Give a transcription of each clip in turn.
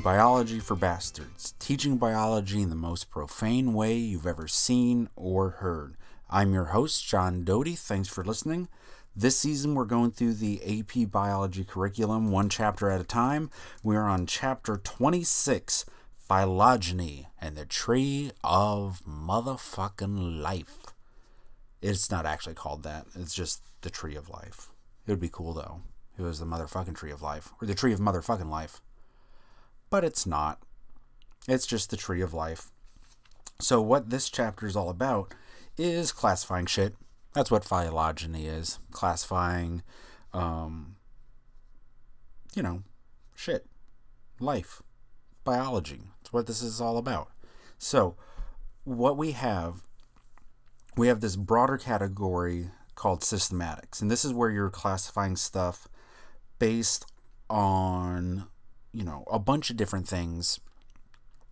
Biology for Bastards, teaching biology in the most profane way you've ever seen or heard. I'm your host, John Doty. Thanks for listening. This season, we're going through the AP Biology curriculum one chapter at a time. We're on chapter 26 Phylogeny and the Tree of Motherfucking Life. It's not actually called that, it's just the Tree of Life. It would be cool though. It was the motherfucking Tree of Life, or the Tree of Motherfucking Life. But it's not. It's just the Tree of Life. So, what this chapter is all about is classifying shit. That's what phylogeny is classifying, um, you know, shit, life, biology. That's what this is all about. So, what we have, we have this broader category called systematics. And this is where you're classifying stuff based on, you know, a bunch of different things.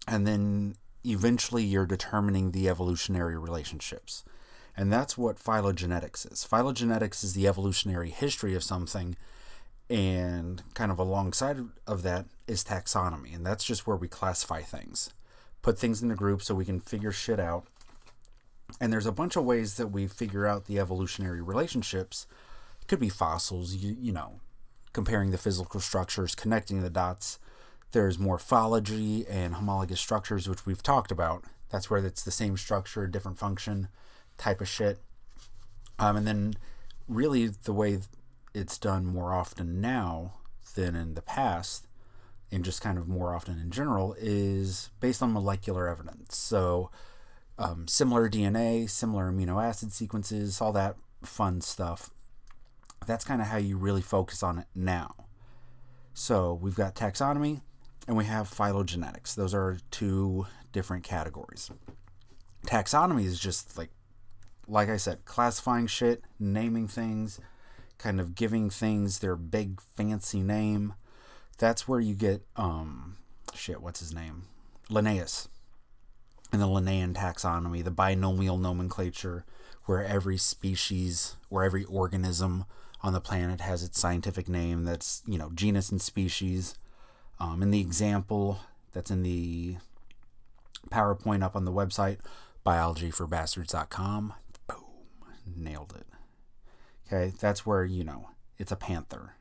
And then eventually you're determining the evolutionary relationships. And that's what phylogenetics is. Phylogenetics is the evolutionary history of something, and kind of alongside of that is taxonomy. And that's just where we classify things, put things into groups so we can figure shit out. And there's a bunch of ways that we figure out the evolutionary relationships. It could be fossils, you, you know, comparing the physical structures, connecting the dots. There's morphology and homologous structures, which we've talked about. That's where it's the same structure, different function type of shit. Um, and then, really, the way it's done more often now than in the past, and just kind of more often in general, is based on molecular evidence. So, um, similar DNA, similar amino acid sequences, all that fun stuff. That's kind of how you really focus on it now. So, we've got taxonomy and we have phylogenetics. Those are two different categories. Taxonomy is just like like I said, classifying shit, naming things, kind of giving things their big fancy name. That's where you get um shit, what's his name? Linnaeus. And the Linnaean taxonomy, the binomial nomenclature, where every species or every organism on the planet has its scientific name that's, you know, genus and species. Um, and the example that's in the PowerPoint up on the website, biologyforbastards.com, boom, nailed it. Okay, that's where, you know, it's a panther.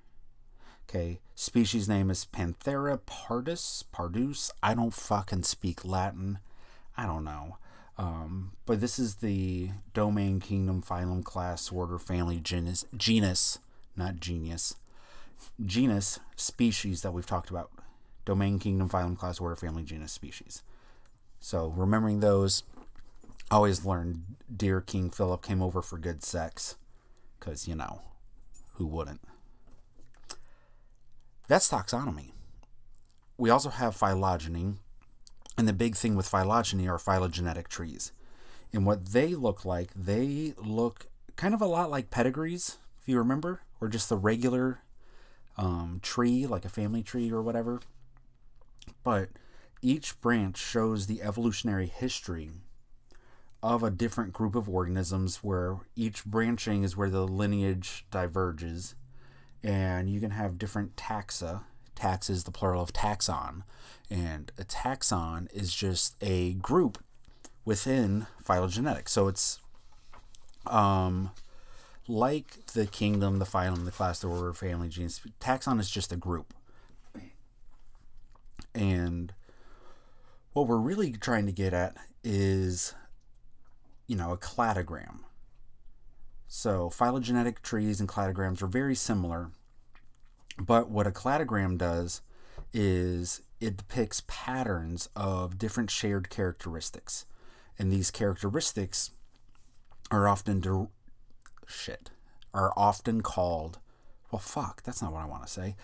Okay, species name is Panthera pardus, pardus. I don't fucking speak Latin. I don't know. Um, but this is the domain, kingdom, phylum, class, order, family, genus, genus, not genius, genus, species that we've talked about. Domain, kingdom, phylum, class, order, family, genus, species. So remembering those, always learn dear King Philip came over for good sex. Because, you know, who wouldn't? That's taxonomy. We also have phylogeny. And the big thing with phylogeny are phylogenetic trees. And what they look like, they look kind of a lot like pedigrees, if you remember, or just the regular um, tree, like a family tree or whatever. But each branch shows the evolutionary history of a different group of organisms where each branching is where the lineage diverges and you can have different taxa taxa is the plural of taxon. And a taxon is just a group within phylogenetics. So it's um like the kingdom the phylum the class the order family genus taxon is just a group. And what we're really trying to get at is you know, a cladogram. So phylogenetic trees and cladograms are very similar, but what a cladogram does is it depicts patterns of different shared characteristics. And these characteristics are often de- shit are often called well fuck, that's not what I want to say.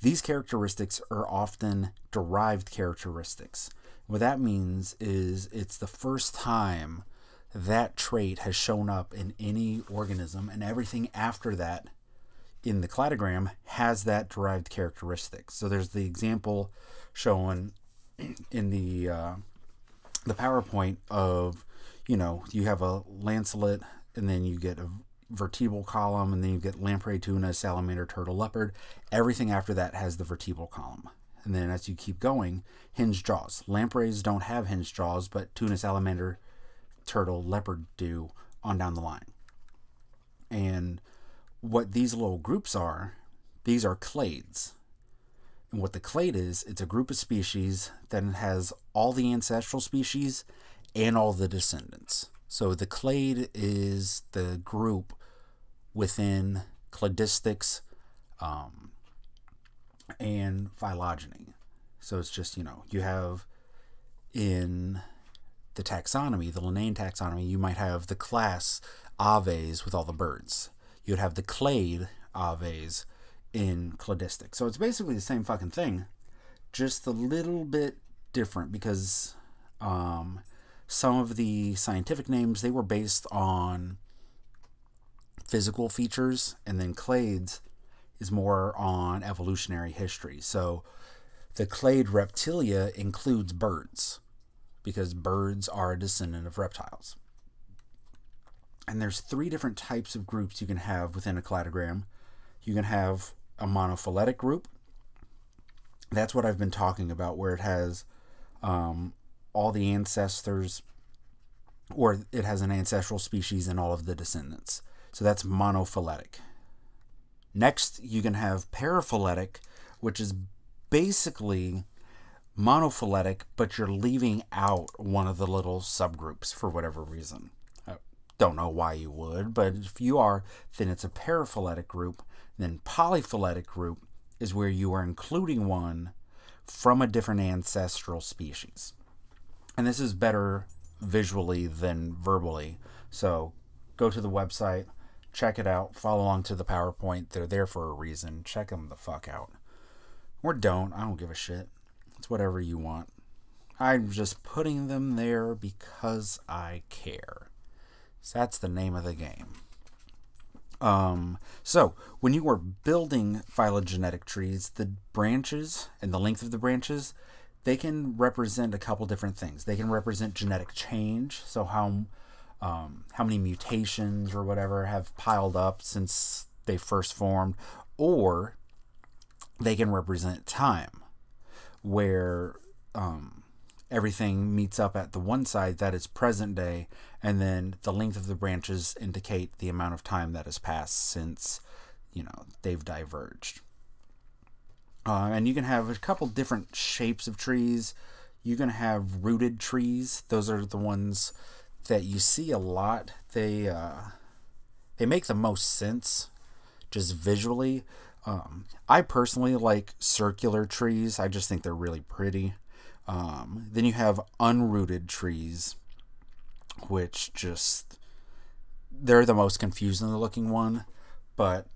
These characteristics are often derived characteristics. What that means is it's the first time that trait has shown up in any organism, and everything after that in the cladogram has that derived characteristic. So there's the example shown in the uh, the PowerPoint of you know you have a lancelet, and then you get a vertebral column, and then you get lamprey, tuna, salamander, turtle, leopard. Everything after that has the vertebral column. and then as you keep going, hinge jaws. Lampreys don't have hinge jaws, but tuna, salamander, turtle, leopard do on down the line. And what these little groups are, these are clades. And what the clade is, it's a group of species that has all the ancestral species and all the descendants. So the clade is the group within cladistics um, and phylogeny. So it's just, you know, you have in the taxonomy, the Linnaean taxonomy, you might have the class Aves with all the birds. You'd have the clade Aves in cladistic. So it's basically the same fucking thing, just a little bit different because um, some of the scientific names they were based on physical features, and then clades is more on evolutionary history. So the clade reptilia includes birds because birds are a descendant of reptiles. And there's three different types of groups you can have within a cladogram. You can have a monophyletic group. That's what I've been talking about, where it has um, all the ancestors, or it has an ancestral species and all of the descendants. So that's monophyletic. Next, you can have paraphyletic, which is basically monophyletic, but you're leaving out one of the little subgroups for whatever reason. Don't know why you would, but if you are, then it's a paraphyletic group. Then polyphyletic group is where you are including one from a different ancestral species. And this is better visually than verbally. So go to the website, check it out, follow along to the PowerPoint. They're there for a reason. Check them the fuck out. Or don't. I don't give a shit. It's whatever you want. I'm just putting them there because I care. That's the name of the game. Um, so, when you are building phylogenetic trees, the branches and the length of the branches, they can represent a couple different things. They can represent genetic change, so how um, how many mutations or whatever have piled up since they first formed, or they can represent time, where um, everything meets up at the one side that is present day, and then the length of the branches indicate the amount of time that has passed since you know they've diverged. Uh, and you can have a couple different shapes of trees. You can have rooted trees. Those are the ones that you see a lot. They uh, they make the most sense just visually. Um, I personally like circular trees. I just think they're really pretty. Um, then you have unrooted trees, which just they're the most confusing looking one. But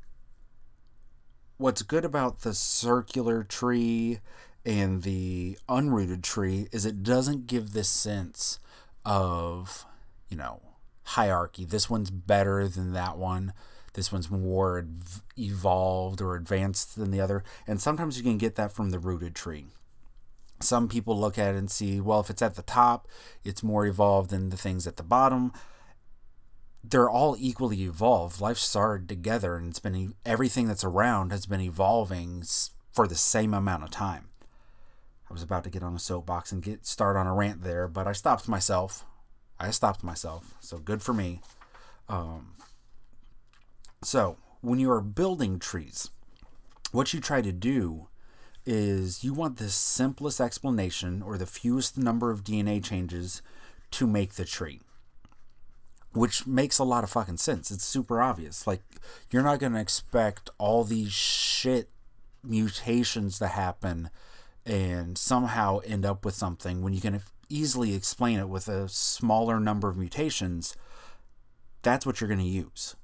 what's good about the circular tree and the unrooted tree is it doesn't give this sense of, you know, hierarchy. This one's better than that one. This one's more evolved or advanced than the other. And sometimes you can get that from the rooted tree some people look at it and see, well, if it's at the top, it's more evolved than the things at the bottom. They're all equally evolved. Life started together, and it's been everything that's around has been evolving for the same amount of time. I was about to get on a soapbox and get start on a rant there, but I stopped myself. I stopped myself, so good for me. Um, so when you are building trees, what you try to do is you want the simplest explanation or the fewest number of DNA changes to make the tree. Which makes a lot of fucking sense. It's super obvious. Like, you're not going to expect all these shit mutations to happen and somehow end up with something when you can easily explain it with a smaller number of mutations. That's what you're going to use.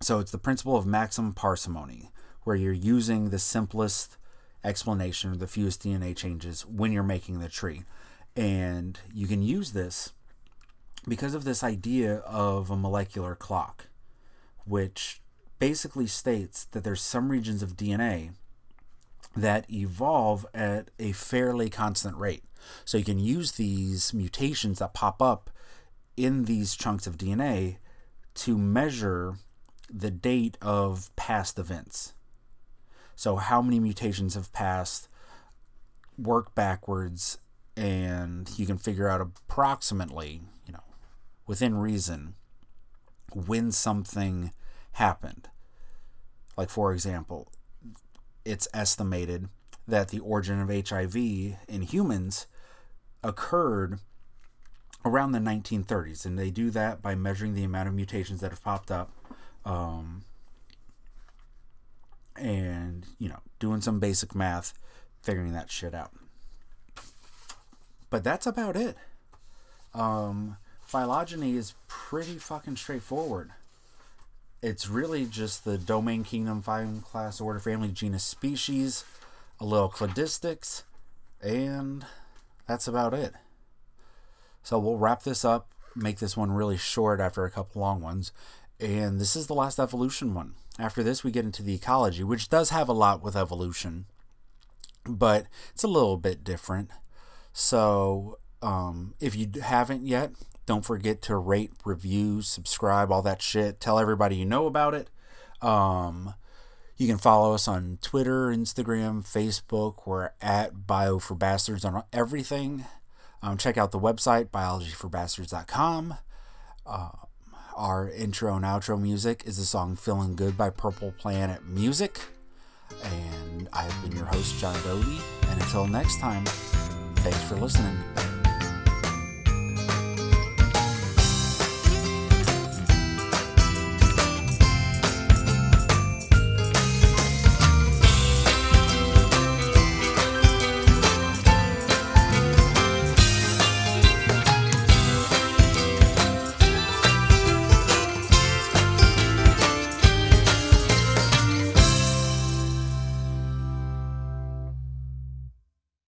So, it's the principle of maximum parsimony, where you're using the simplest explanation or the fewest DNA changes when you're making the tree. And you can use this because of this idea of a molecular clock, which basically states that there's some regions of DNA that evolve at a fairly constant rate. So you can use these mutations that pop up in these chunks of DNA to measure the date of past events. So, how many mutations have passed work backwards and you can figure out approximately, you know, within reason, when something happened. Like, for example, it's estimated that the origin of HIV in humans occurred around the 1930s, and they do that by measuring the amount of mutations that have popped up, um, and you know, doing some basic math, figuring that shit out. But that's about it. Um, phylogeny is pretty fucking straightforward. It's really just the domain, kingdom, phylum, class, order, family, genus, species, a little cladistics, and that's about it. So we'll wrap this up, make this one really short after a couple long ones. And this is the last evolution one. After this, we get into the ecology, which does have a lot with evolution, but it's a little bit different. So um, if you haven't yet, don't forget to rate, review, subscribe, all that shit. Tell everybody you know about it. Um, you can follow us on Twitter, Instagram, Facebook. We're at Bio for Bastards on everything. Um, check out the website, biologyforbastards.com. Uh, our intro and outro music is the song Feeling Good by Purple Planet Music. And I have been your host, John Doty. And until next time, thanks for listening.